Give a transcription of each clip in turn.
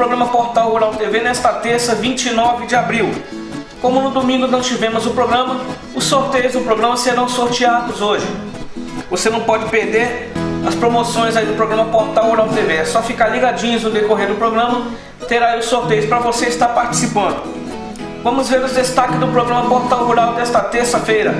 programa Portal Rural TV nesta terça, 29 de abril. Como no domingo não tivemos o programa, os sorteios do programa serão sorteados hoje. Você não pode perder as promoções aí do programa Portal Rural TV. É só ficar ligadinhos no decorrer do programa, terá os sorteios para você estar participando. Vamos ver os destaques do programa Portal Rural desta terça-feira.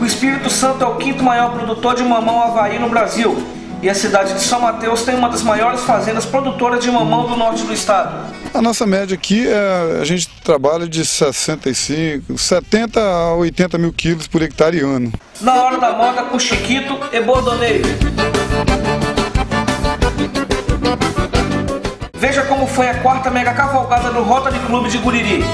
O Espírito Santo é o quinto maior produtor de mamão Havaí no Brasil e a cidade de São Mateus tem uma das maiores fazendas produtoras de mamão do norte do estado. A nossa média aqui é a gente trabalha de 65, 70 a 80 mil quilos por hectare ano. Na hora da moda com Chiquito e Bordoneiro. Veja como foi a quarta mega cavalgada do Rotary Clube de Guriri.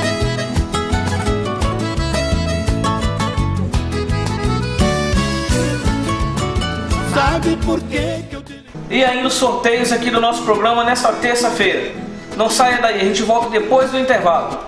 Sabe por que eu te... E ainda os sorteios aqui do nosso programa nesta terça-feira. Não saia daí, a gente volta depois do intervalo.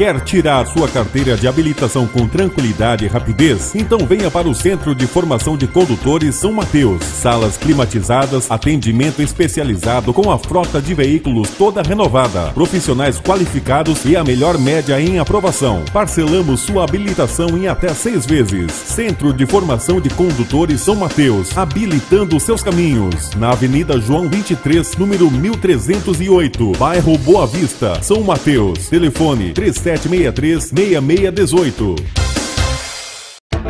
Quer tirar sua carteira de habilitação com tranquilidade e rapidez? Então venha para o Centro de Formação de Condutores São Mateus. Salas climatizadas, atendimento especializado com a frota de veículos toda renovada, profissionais qualificados e a melhor média em aprovação. Parcelamos sua habilitação em até seis vezes. Centro de Formação de Condutores São Mateus, habilitando seus caminhos. Na Avenida João 23, número 1308, bairro Boa Vista, São Mateus. Telefone 37 3763-6618.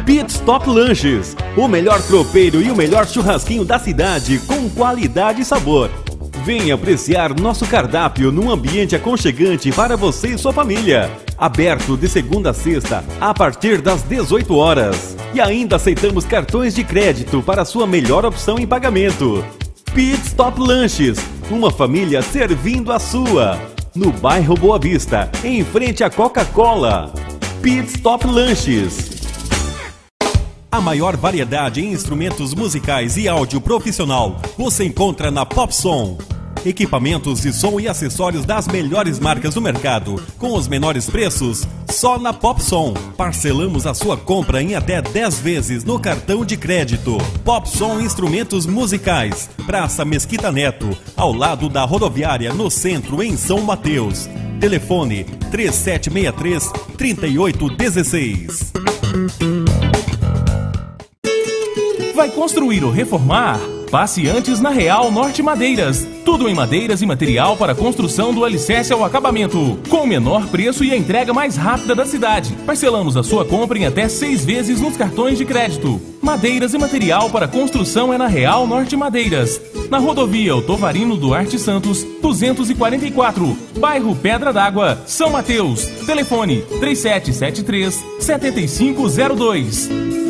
Pit Stop Lanches, o melhor tropeiro e o melhor churrasquinho da cidade com qualidade e sabor. Venha apreciar nosso cardápio num ambiente aconchegante para você e sua família. Aberto de segunda a sexta, a partir das 18 horas. E ainda aceitamos cartões de crédito para sua melhor opção em pagamento. Pit Stop Lanches, uma família servindo a sua no bairro Boa Vista, em frente à Coca-Cola. Pit Stop Lanches. A maior variedade em instrumentos musicais e áudio profissional você encontra na Popson. Equipamentos de som e acessórios das melhores marcas do mercado, com os menores preços, só na Popson. Parcelamos a sua compra em até 10 vezes no cartão de crédito. Popson Instrumentos Musicais, Praça Mesquita Neto, ao lado da rodoviária no centro em São Mateus. Telefone 3763 3816. Vai construir ou reformar? Passe antes na Real Norte Madeiras. Tudo em madeiras e material para construção do alicerce ao acabamento. Com o menor preço e a entrega mais rápida da cidade. Parcelamos a sua compra em até seis vezes nos cartões de crédito. Madeiras e material para construção é na Real Norte Madeiras. Na rodovia Otovarino Duarte Santos, 244. Bairro Pedra d'Água, São Mateus. Telefone 3773 7502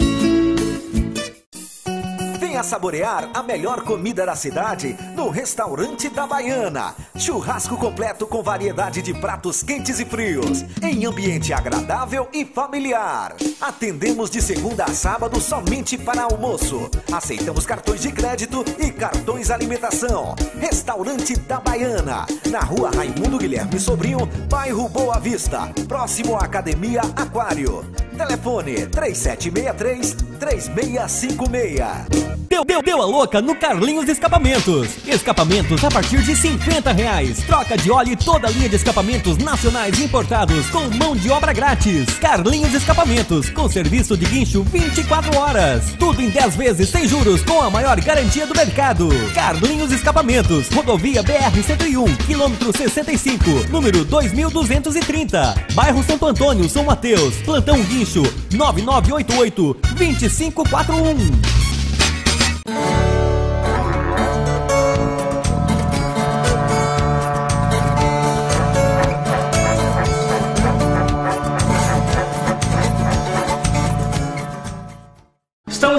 saborear a melhor comida da cidade no Restaurante da Baiana. Churrasco completo com variedade de pratos quentes e frios, em ambiente agradável e familiar. Atendemos de segunda a sábado somente para almoço. Aceitamos cartões de crédito e cartões alimentação. Restaurante da Baiana, na rua Raimundo Guilherme Sobrinho, bairro Boa Vista, próximo à Academia Aquário. Telefone 3763 3656. Deu, deu, deu a louca no Carlinhos Escapamentos. Escapamentos a partir de 50 reais. Troca de óleo e toda a linha de escapamentos nacionais importados com mão de obra grátis. Carlinhos Escapamentos, com serviço de guincho 24 horas. Tudo em 10 vezes sem juros, com a maior garantia do mercado. Carlinhos Escapamentos, rodovia BR-101, quilômetro 65, número 2230. Bairro Santo Antônio, São Mateus. Plantão guincho 9988 2541.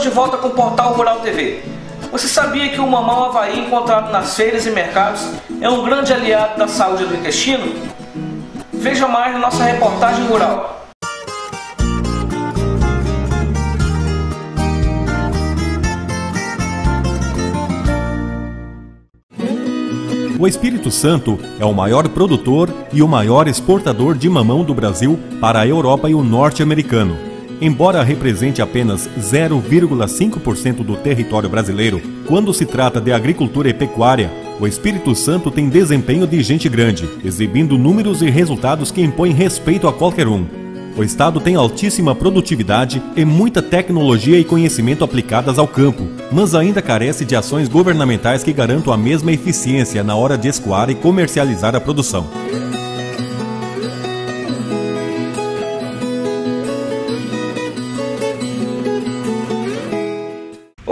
Estamos de volta com o Portal Rural TV. Você sabia que o mamão Havaí encontrado nas feiras e mercados é um grande aliado da saúde do intestino? Veja mais na nossa reportagem rural. O Espírito Santo é o maior produtor e o maior exportador de mamão do Brasil para a Europa e o norte americano. Embora represente apenas 0,5% do território brasileiro, quando se trata de agricultura e pecuária, o Espírito Santo tem desempenho de gente grande, exibindo números e resultados que impõem respeito a qualquer um. O estado tem altíssima produtividade e muita tecnologia e conhecimento aplicadas ao campo, mas ainda carece de ações governamentais que garantam a mesma eficiência na hora de escoar e comercializar a produção.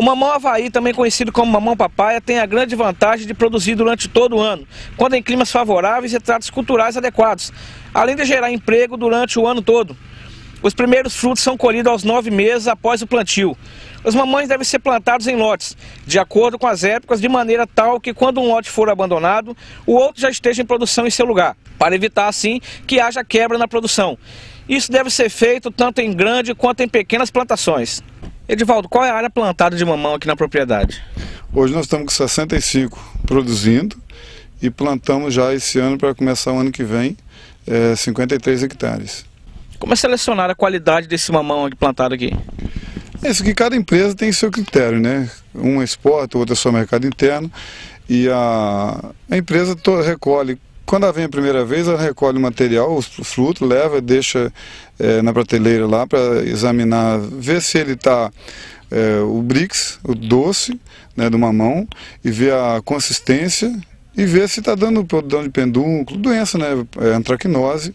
Mamão Havaí, também conhecido como mamão papaya, tem a grande vantagem de produzir durante todo o ano, quando em climas favoráveis e tratos culturais adequados, além de gerar emprego durante o ano todo. Os primeiros frutos são colhidos aos nove meses após o plantio. Os mamões devem ser plantados em lotes, de acordo com as épocas, de maneira tal que quando um lote for abandonado, o outro já esteja em produção em seu lugar, para evitar assim que haja quebra na produção. Isso deve ser feito tanto em grande quanto em pequenas plantações. Edivaldo, qual é a área plantada de mamão aqui na propriedade? Hoje nós estamos com 65 produzindo e plantamos já esse ano para começar o ano que vem é, 53 hectares. Como é selecionar a qualidade desse mamão plantado aqui? É isso que cada empresa tem seu critério, né? Um exporta, outra é só mercado interno e a, a empresa recolhe quando ela vem a primeira vez, ela recolhe o material, os frutos, leva, deixa é, na prateleira lá para examinar, ver se ele está é, o brix, o doce né, do mamão, e ver a consistência e ver se está dando dano de pendúnculo, doença, né, é, antracnose.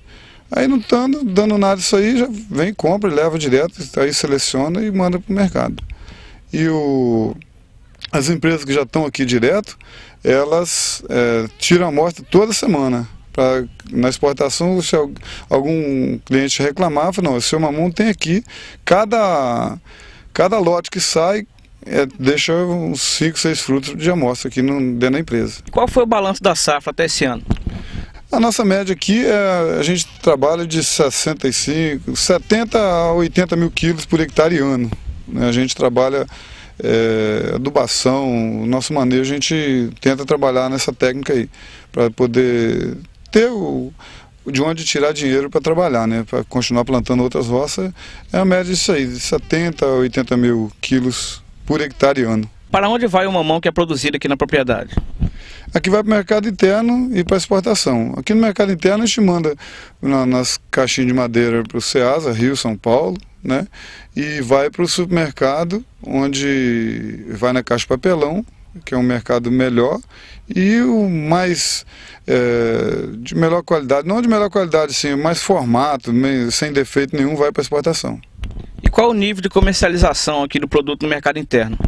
Aí não estando dando nada disso aí, já vem, compra, leva direto, aí seleciona e manda para o mercado. E o, as empresas que já estão aqui direto, elas é, tiram amostra toda semana. Pra, na exportação, se algum cliente reclamar, fala, não, o seu mamão tem aqui, cada, cada lote que sai, é, deixa uns 5, 6 frutos de amostra aqui no, dentro da empresa. Qual foi o balanço da safra até esse ano? A nossa média aqui, é, a gente trabalha de 65, 70 a 80 mil quilos por hectare ano. Né? A gente trabalha é, adubação, o nosso manejo, a gente tenta trabalhar nessa técnica aí, para poder ter o, de onde tirar dinheiro para trabalhar, né? Para continuar plantando outras roças, é a média disso aí, de 70 a 80 mil quilos por hectare ano. Para onde vai o mamão que é produzido aqui na propriedade? Aqui vai para o mercado interno e para exportação. Aqui no mercado interno a gente manda na, nas caixinhas de madeira para o Ceasa, Rio, São Paulo, né? E vai para o supermercado, onde vai na caixa papelão, que é um mercado melhor, e o mais é, de melhor qualidade, não de melhor qualidade, sim, mais formato, sem defeito nenhum, vai para exportação. E qual o nível de comercialização aqui do produto no mercado interno?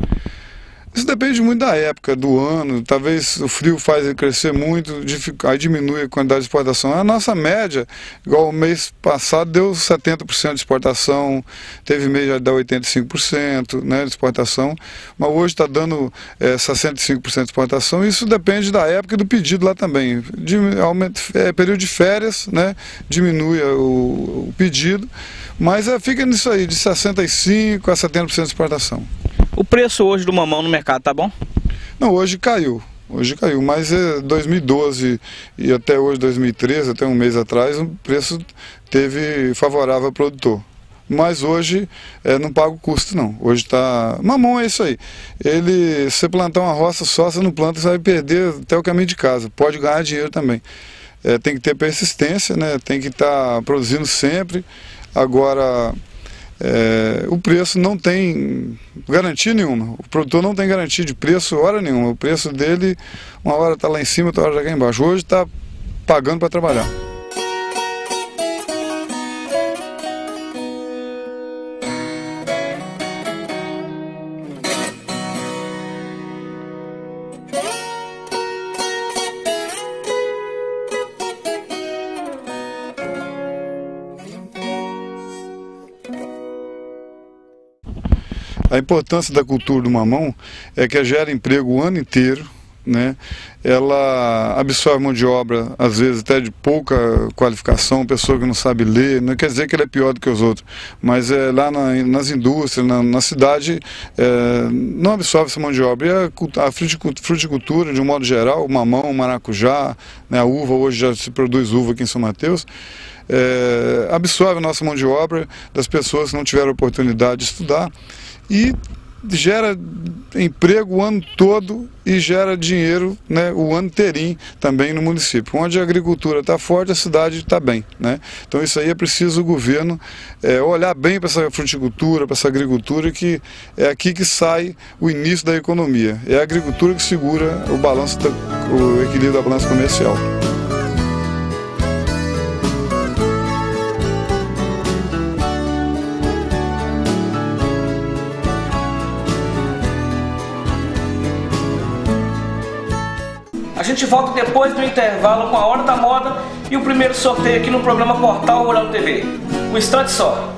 Isso depende muito da época, do ano. Talvez o frio faz ele crescer muito, aí diminui a quantidade de exportação. A nossa média, igual o mês passado, deu 70% de exportação, teve mês já dá 85% né, de exportação, mas hoje está dando é, 65% de exportação. Isso depende da época e do pedido lá também. Aumenta, é, período de férias, né, diminui o, o pedido, mas é, fica nisso aí, de 65% a 70% de exportação. O preço hoje do mamão no mercado tá bom? Não, hoje caiu. Hoje caiu, mas é 2012 e até hoje 2013, até um mês atrás, o preço teve favorável ao produtor. Mas hoje é, não paga o custo não. Hoje está. Mamão é isso aí. Ele, se você plantar uma roça só, você não planta, você vai perder até o caminho de casa. Pode ganhar dinheiro também. É, tem que ter persistência, né? tem que estar tá produzindo sempre. Agora, é, o preço não tem garantia nenhuma. O produtor não tem garantia de preço hora nenhuma. O preço dele, uma hora está lá em cima, outra hora já cá embaixo. Hoje está pagando para trabalhar. Importância da cultura do mamão é que gera emprego o ano inteiro, né? ela absorve mão de obra, às vezes até de pouca qualificação, pessoa que não sabe ler, não quer dizer que ele é pior do que os outros, mas é, lá na, nas indústrias, na, na cidade, é, não absorve essa mão de obra. E a, a fruticultura, de um modo geral, o mamão, o maracujá, né, a uva, hoje já se produz uva aqui em São Mateus, é, absorve a nossa mão de obra das pessoas que não tiveram oportunidade de estudar e gera emprego o ano todo e gera dinheiro né, o ano inteirinho também no município. Onde a agricultura está forte, a cidade está bem. Né? Então isso aí é preciso o governo é, olhar bem para essa fruticultura, para essa agricultura, que é aqui que sai o início da economia. É a agricultura que segura o balanço, o equilíbrio da balança comercial. Gente volta depois do intervalo com a Hora da Moda e o primeiro sorteio aqui no programa Portal Rural TV. Um instante só.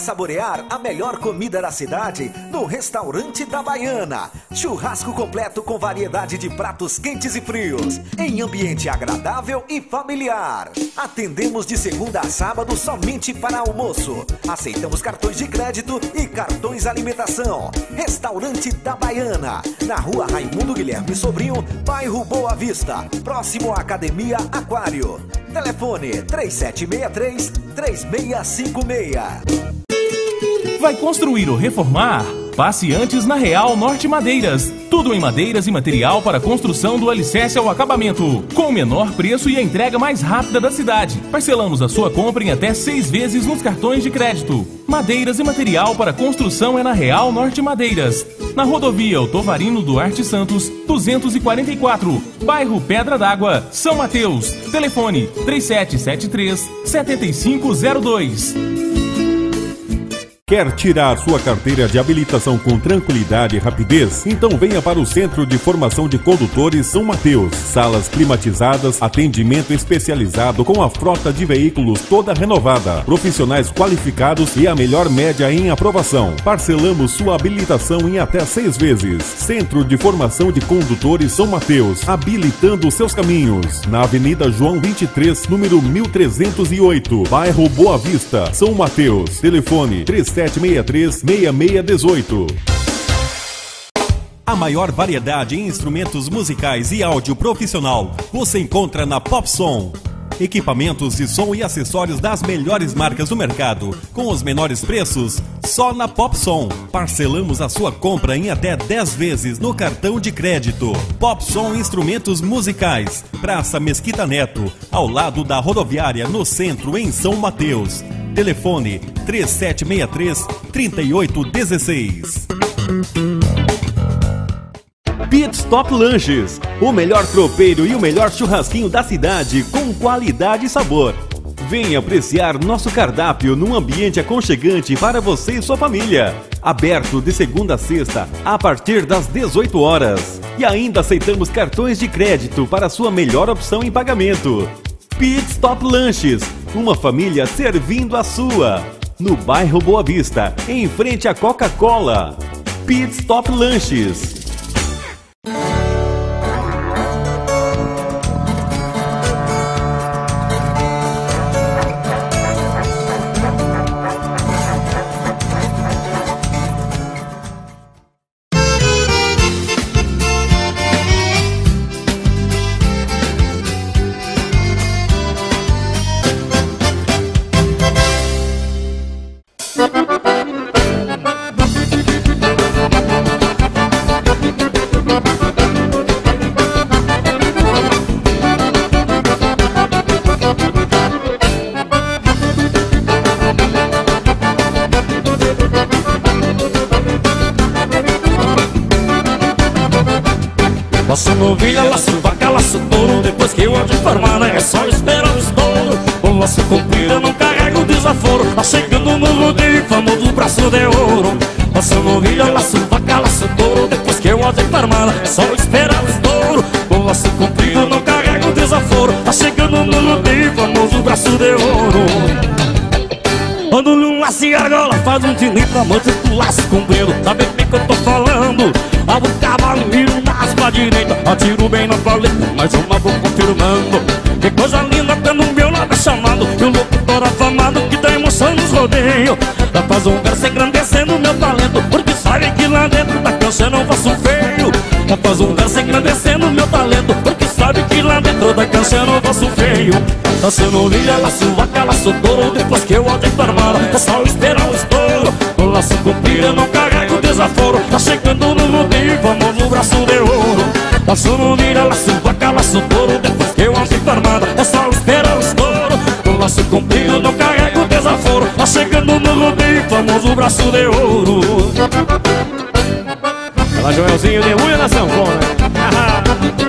Saborear a melhor comida da cidade no Restaurante da Baiana. Churrasco completo com variedade de pratos quentes e frios, em ambiente agradável e familiar. Atendemos de segunda a sábado somente para almoço. Aceitamos cartões de crédito e cartões alimentação. Restaurante da Baiana, na rua Raimundo Guilherme Sobrinho, bairro Boa Vista, próximo à Academia Aquário. Telefone 3763 3656. Vai construir ou reformar? Passe antes na Real Norte Madeiras. Tudo em madeiras e material para construção do alicerce ao acabamento. Com o menor preço e a entrega mais rápida da cidade. Parcelamos a sua compra em até seis vezes nos cartões de crédito. Madeiras e material para construção é na Real Norte Madeiras. Na rodovia Otovarino Duarte Santos, 244. Bairro Pedra d'Água, São Mateus. Telefone 3773 7502. Quer tirar sua carteira de habilitação com tranquilidade e rapidez? Então venha para o Centro de Formação de Condutores São Mateus. Salas climatizadas, atendimento especializado com a frota de veículos toda renovada, profissionais qualificados e a melhor média em aprovação. Parcelamos sua habilitação em até seis vezes. Centro de Formação de Condutores São Mateus, habilitando seus caminhos. Na Avenida João 23, número 1308, bairro Boa Vista, São Mateus. Telefone 37 3763-6618. A maior variedade em instrumentos musicais e áudio profissional você encontra na Popson. Equipamentos de som e acessórios das melhores marcas do mercado, com os menores preços, só na Popson. Parcelamos a sua compra em até 10 vezes no cartão de crédito. Popson Instrumentos Musicais, Praça Mesquita Neto, ao lado da rodoviária no centro, em São Mateus. Telefone 3763 3816. Pit Stop Lanches, o melhor tropeiro e o melhor churrasquinho da cidade com qualidade e sabor. Venha apreciar nosso cardápio num ambiente aconchegante para você e sua família. Aberto de segunda a sexta, a partir das 18 horas. E ainda aceitamos cartões de crédito para sua melhor opção em pagamento. Pit Stop Lanches, uma família servindo a sua. No bairro Boa Vista, em frente à Coca-Cola. Pit Stop Lanches. Laço comprido eu não carrego desaforo. Tá chegando no rodeio, famoso braço de ouro. Laço novilha, laço vaca, laço touro. Depois que o ódio formar é só esperar o estouro. O laço comprido não chegando no rodeio, famoso braço de ouro. Ando numa cigarrola, faz um tinico, amante do laço comprido. Sabe bem que eu tô falando? Abro o cavalo, viro nas pra direita. Atiro bem na paleta, mais uma vou confirmando Dá faz um verso engrandecendo meu talento. Porque sabe que lá dentro da cancha eu não faço feio faz um verso engrandecendo meu talento. Porque sabe que lá dentro da cancha eu não faço feio Tá sendo liga, laço, vaca, laço, touro. Depois que eu voltei pra É só esperar o estouro. O laço comprido não carrego desaforo. Tá chegando no rodeio, famoso braço de ouro. Tá sendo liga, laço, vaca, laço, touro famoso braço de ouro. Fala Joelzinho, demônio na sanfona.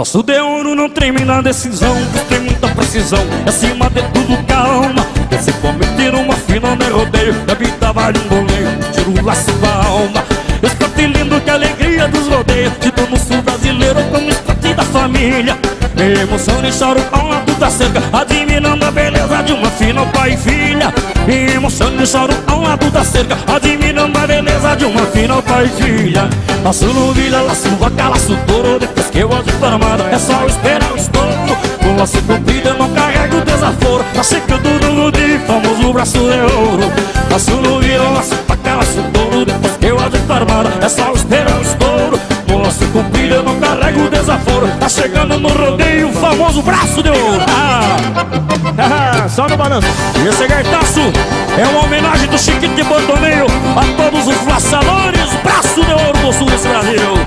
Braço de ouro não treme na decisão Tem muita precisão, acima de tudo calma Principalmente numa fina de rodeio Da vida vale um boleio, tiro o laço da alma Esporte lindo que alegria dos rodeios. De todo sul brasileiro como esporte da família. Me emoção e choro ao lado da cerca Admirando a beleza de uma fina pai e filha. Me emoção e choro ao lado da cerca Admirando a beleza de uma fina pai e filha. Laço no vilha, laço vaca, laço touro Depois que eu para armada é só esperar o estouro Com laço comprido eu não carrego desaforo. Tá chegando no rodeio, famoso braço de ouro Laço no vilha, laço vaca, laço touro Depois que eu volto para armada é só esperar o estouro. Com laço comprido eu não carrego desaforo. Tá chegando no rodeio, o famoso braço de ouro. Ah, Só no balanço. Esse gaitaço é uma homenagem do Chiquito Bordoneio A todos os laçadores, braço de ouro do sul desse Brasil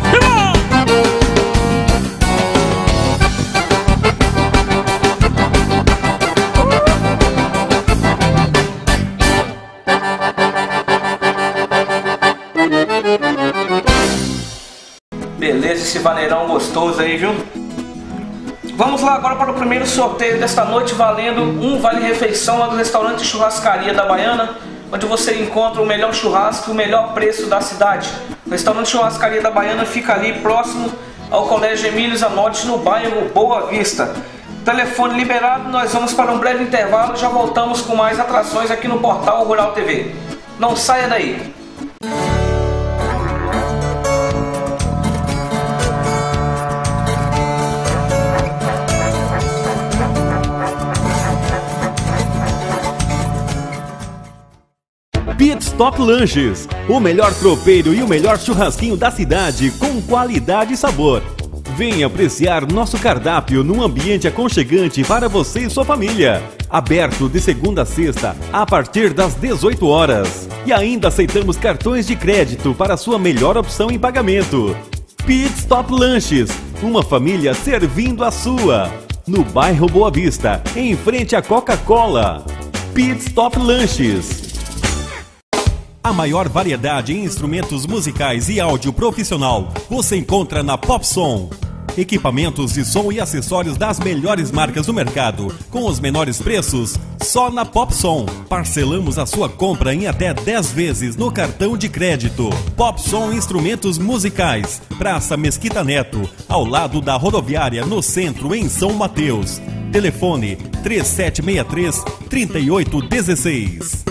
vaneirão gostoso aí, viu? Vamos lá agora para o primeiro sorteio desta noite, valendo um vale-refeição lá do restaurante Churrascaria da Baiana, onde você encontra o melhor churrasco e o melhor preço da cidade. O restaurante Churrascaria da Baiana fica ali próximo ao Colégio Emílio Zanotti, no bairro Boa Vista. Telefone liberado, nós vamos para um breve intervalo e já voltamos com mais atrações aqui no Portal Rural TV. Não saia daí! Stop Lanches, o melhor tropeiro e o melhor churrasquinho da cidade com qualidade e sabor. Venha apreciar nosso cardápio num ambiente aconchegante para você e sua família. Aberto de segunda a sexta, a partir das 18 horas. E ainda aceitamos cartões de crédito para sua melhor opção em pagamento. Pit Stop Lanches, uma família servindo a sua. No bairro Boa Vista, em frente à Coca-Cola. Pit Stop Lanches. A maior variedade em instrumentos musicais e áudio profissional você encontra na Popson. Equipamentos de som e acessórios das melhores marcas do mercado, com os menores preços, só na Popson. Parcelamos a sua compra em até 10 vezes no cartão de crédito. Popson Instrumentos Musicais, Praça Mesquita Neto, ao lado da rodoviária no centro, em São Mateus. Telefone 3763 3816.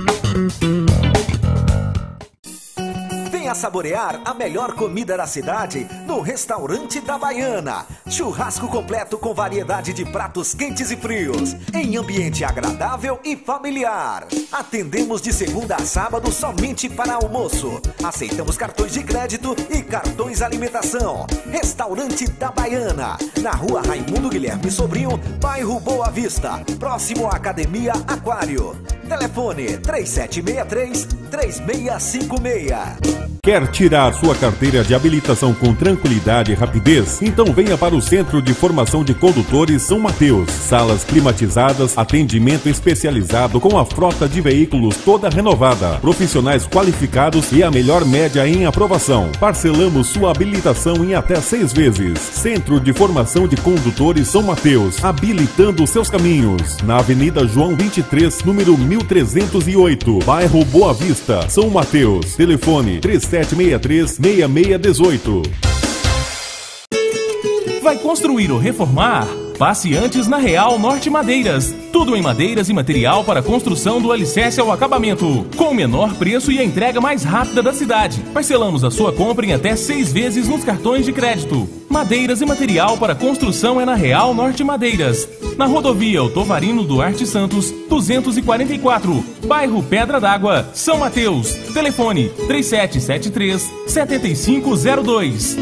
Venha saborear a melhor comida da cidade no Restaurante da Baiana. Churrasco completo com variedade de pratos quentes e frios, em ambiente agradável e familiar. Atendemos de segunda a sábado somente para almoço. Aceitamos cartões de crédito e cartões alimentação. Restaurante da Baiana, na rua Raimundo Guilherme Sobrinho, bairro Boa Vista, próximo à Academia Aquário. Telefone 3763-3656. Quer tirar sua carteira de habilitação com tranquilidade e rapidez? Então venha para o Centro de Formação de Condutores São Mateus. Salas climatizadas, atendimento especializado com a frota de veículos toda renovada, profissionais qualificados e a melhor média em aprovação. Parcelamos sua habilitação em até seis vezes. Centro de Formação de Condutores São Mateus, habilitando seus caminhos. Na Avenida João 23, número 1308, bairro Boa Vista, São Mateus. Telefone 3763-6618. Vai construir ou reformar? Passe antes na Real Norte Madeiras. Tudo em madeiras e material para construção do alicerce ao acabamento. Com o menor preço e a entrega mais rápida da cidade. Parcelamos a sua compra em até seis vezes nos cartões de crédito. Madeiras e material para construção é na Real Norte Madeiras. Na rodovia Otovarino Duarte Santos, 244. Bairro Pedra d'Água, São Mateus. Telefone 3773 7502.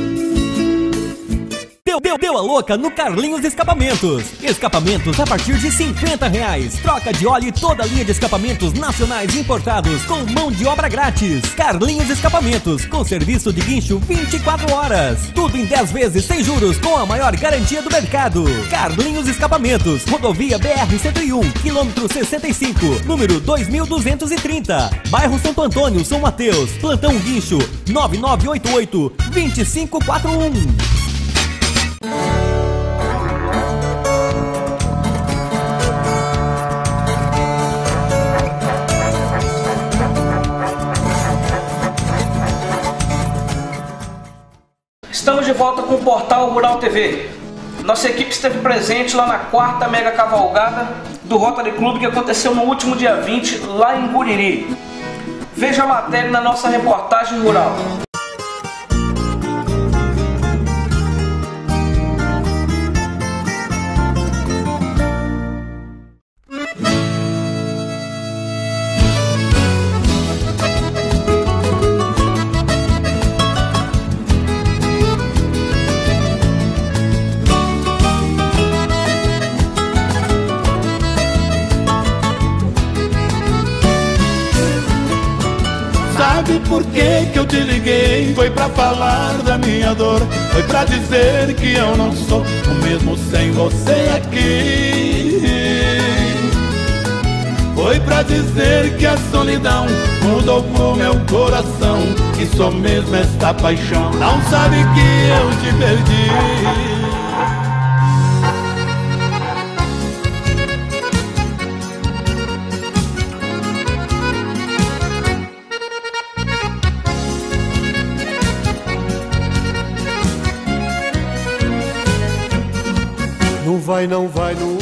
Deu, deu, a louca no Carlinhos Escapamentos. Escapamentos a partir de 50 reais. Troca de óleo e toda a linha de escapamentos nacionais importados com mão de obra grátis. Carlinhos Escapamentos, com serviço de guincho 24 horas. Tudo em 10 vezes sem juros com a maior garantia do mercado. Carlinhos Escapamentos, rodovia BR-101, quilômetro 65, número 2230. Bairro Santo Antônio, São Mateus. Plantão Guincho 9988 2541. Estamos de volta com o Portal Rural TV. Nossa equipe esteve presente lá na quarta mega cavalgada do Rotary Club que aconteceu no último dia 20 lá em Guriri. Veja a matéria na nossa reportagem rural. Pra falar da minha dor. Foi pra dizer que eu não sou o mesmo sem você aqui. Foi pra dizer que a solidão mudou pro meu coração Que sou mesmo esta paixão. Não sabe que eu te perdi vai, não vai, não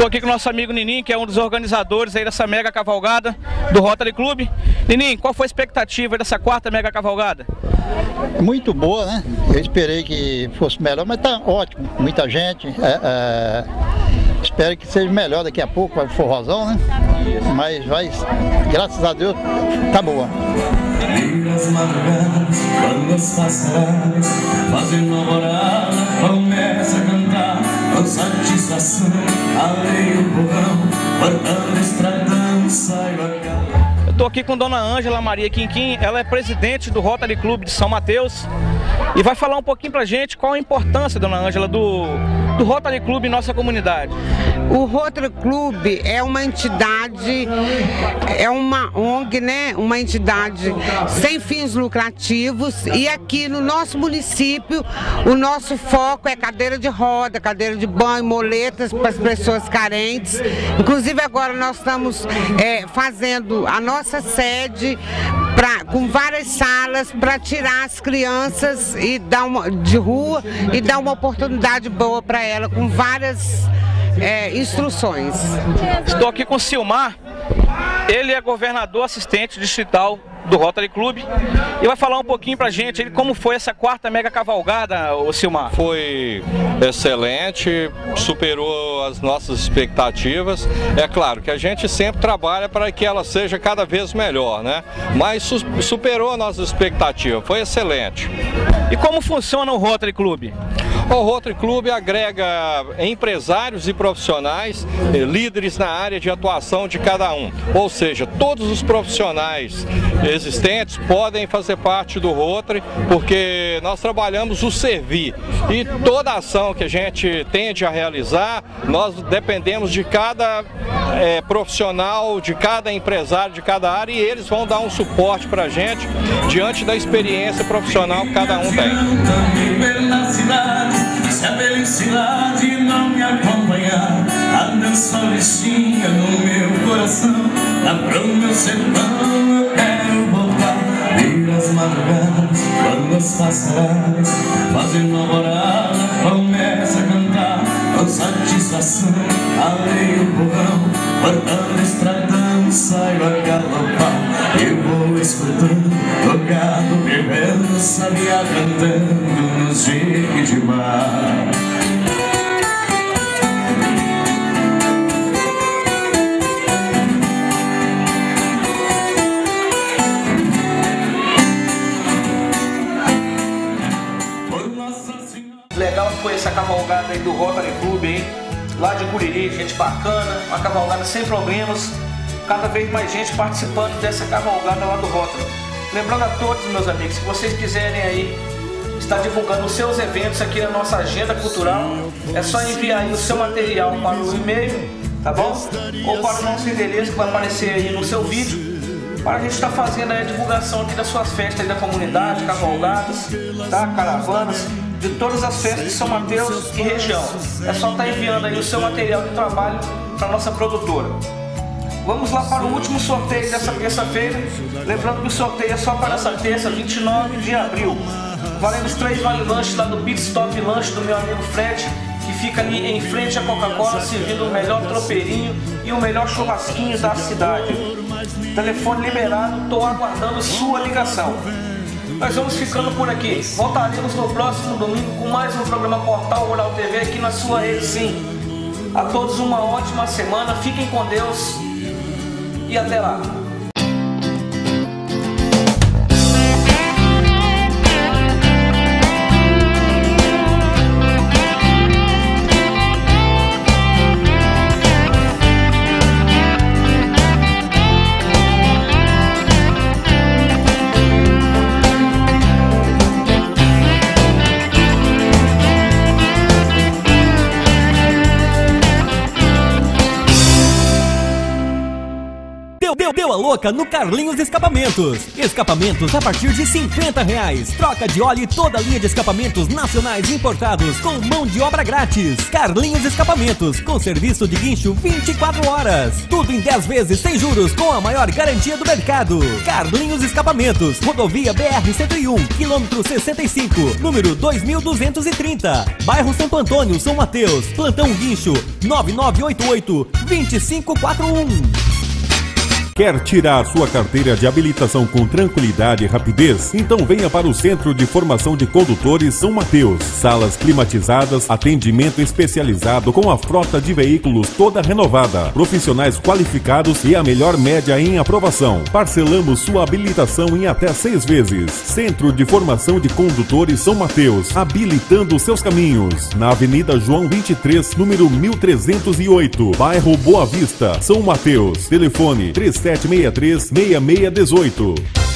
Tô aqui com o nosso amigo Ninim, que é um dos organizadores aí dessa mega cavalgada do Rotary Club. Ninim, qual foi a expectativa dessa quarta mega cavalgada? Muito boa, né? Eu esperei que fosse melhor, mas tá ótimo. Muita gente. é, é, Espero que seja melhor daqui a pouco, vai forrozão, né? Mas vai, graças a Deus, tá boa. As madrugadas, quando as passadas fazem uma morada, começa a cantar Eu tô aqui com Dona Ângela Maria Quinquim, ela é presidente do Rotary Clube de São Mateus e vai falar um pouquinho pra gente qual a importância, Dona Ângela, do, do Rotary Clube em nossa comunidade. O Rotary Clube é uma entidade, é uma ONG, né? Uma entidade sem fins lucrativos e aqui no nosso município o nosso foco é cadeira de roda, cadeira de banho, moletas para as pessoas carentes. Inclusive agora nós estamos é, fazendo a nossa sede pra, com várias salas para tirar as crianças e dar uma, de rua e dar uma oportunidade boa para ela com várias é, instruções. Estou aqui com o Silmar, ele é governador assistente distrital do Rotary Clube e vai falar um pouquinho pra gente ele, como foi essa quarta mega cavalgada, o Silmar. Foi excelente, superou as nossas expectativas. É claro que a gente sempre trabalha para que ela seja cada vez melhor, né? Mas su superou a nossa expectativa, foi excelente. E como funciona o Rotary Clube? O Rotary Clube agrega empresários e profissionais, eh, líderes na área de atuação de cada um. Ou seja, todos os profissionais existentes podem fazer parte do Rotary, porque nós trabalhamos o servir. E toda ação que a gente tende a realizar, nós dependemos de cada é, profissional, de cada empresário, de cada área, e eles vão dar um suporte para a gente diante da experiência profissional que cada um tem. a dança no meu coração pro meu sertão as madrugadas quando as passadas Fazem uma morada, começa a cantar Com satisfação, além o povão Cortando estradão, saio a galopar. Eu vou escutando, tocado, bebendo Sabia cantando nos jegue de mar aí do Rotary Clube, hein? Lá de Curiri, gente bacana, uma cavalgada sem problemas, cada vez mais gente participando dessa cavalgada lá do Rotary. Lembrando a todos, meus amigos, se vocês quiserem aí estar divulgando os seus eventos aqui na nossa agenda cultural, é só enviar aí o seu material para o e-mail, tá bom? Ou para o nosso endereço que vai aparecer aí no seu vídeo, para a gente estar fazendo aí a divulgação aqui das suas festas da comunidade, cavalgadas, tá? caravanas, de todas as festas de São Mateus e região. É só estar enviando aí o seu material de trabalho para nossa produtora. Vamos lá para o último sorteio dessa terça-feira. Lembrando que o sorteio é só para essa terça, 29 de abril. Valendo os três vale lanches lá do Pit Stop Lanche do meu amigo Fred, que fica ali em frente à Coca-Cola, servindo o melhor tropeirinho e o melhor churrasquinho da cidade. Telefone liberado, estou aguardando sua ligação. Nós vamos ficando por aqui. Voltaremos no próximo domingo com mais um programa Portal Rural TV aqui na sua rede sim. A todos uma ótima semana, fiquem com Deus e até lá. Deu, deu, deu a louca no Carlinhos Escapamentos. Escapamentos a partir de 50 reais. Troca de óleo e toda a linha de escapamentos nacionais importados com mão de obra grátis. Carlinhos Escapamentos, com serviço de guincho 24 horas. Tudo em 10 vezes sem juros com a maior garantia do mercado. Carlinhos Escapamentos, rodovia BR-101, quilômetro 65, número 2230. Bairro Santo Antônio, São Mateus. Plantão guincho 9988 2541. Quer tirar sua carteira de habilitação com tranquilidade e rapidez? Então venha para o Centro de Formação de Condutores São Mateus. Salas climatizadas, atendimento especializado com a frota de veículos toda renovada, profissionais qualificados e a melhor média em aprovação. Parcelamos sua habilitação em até seis vezes. Centro de Formação de Condutores São Mateus, habilitando seus caminhos. Na Avenida João 23, número 1308, bairro Boa Vista, São Mateus. Telefone 3763 6618.